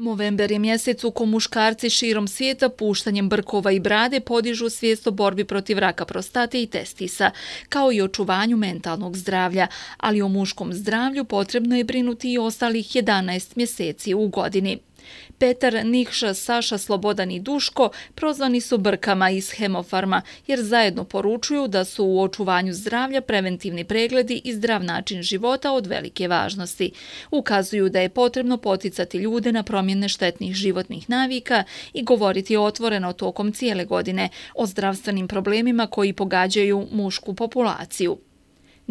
Movember je mjesec u kom muškarci širom svijeta puštanjem brkova i brade podižu svijest o borbi protiv raka prostate i testisa, kao i očuvanju mentalnog zdravlja, ali o muškom zdravlju potrebno je brinuti i ostalih 11 mjeseci u godini. Petar, Nikša, Saša, Slobodan i Duško prozvani su brkama iz Hemofarma jer zajedno poručuju da su u očuvanju zdravlja preventivni pregledi i zdrav način života od velike važnosti. Ukazuju da je potrebno poticati ljude na promjene štetnih životnih navika i govoriti otvoreno tokom cijele godine o zdravstvenim problemima koji pogađaju mušku populaciju.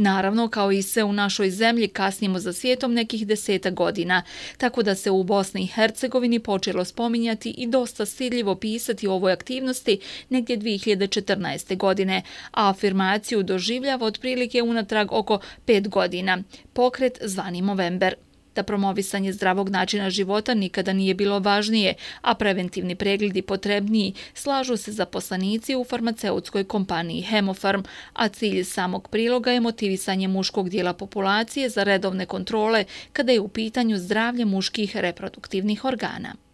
Naravno, kao i sve u našoj zemlji, kasnimo za svijetom nekih deseta godina, tako da se u Bosni i Hercegovini počelo spominjati i dosta stiljivo pisati o ovoj aktivnosti negdje 2014. godine, a afirmaciju doživljava otprilike unatrag oko pet godina, pokret zvani Movember da promovisanje zdravog načina života nikada nije bilo važnije, a preventivni pregledi potrebniji, slažu se zaposlanici u farmaceutskoj kompaniji Hemofarm, a cilj samog priloga je motivisanje muškog dijela populacije za redovne kontrole kada je u pitanju zdravlje muških reproduktivnih organa.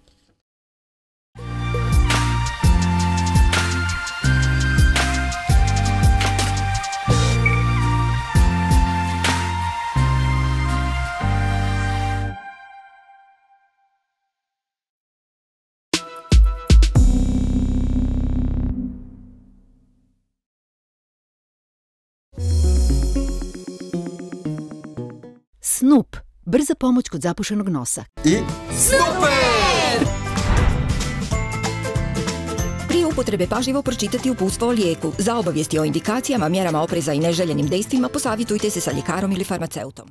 Snoop, brza pomoć kod zapušenog nosa. I super! Prije upotrebe pažljivo pročitati upustvo o lijeku. Za obavijesti o indikacijama, mjerama opreza i neželjenim dejstvima posavitujte se sa ljekarom ili farmaceutom.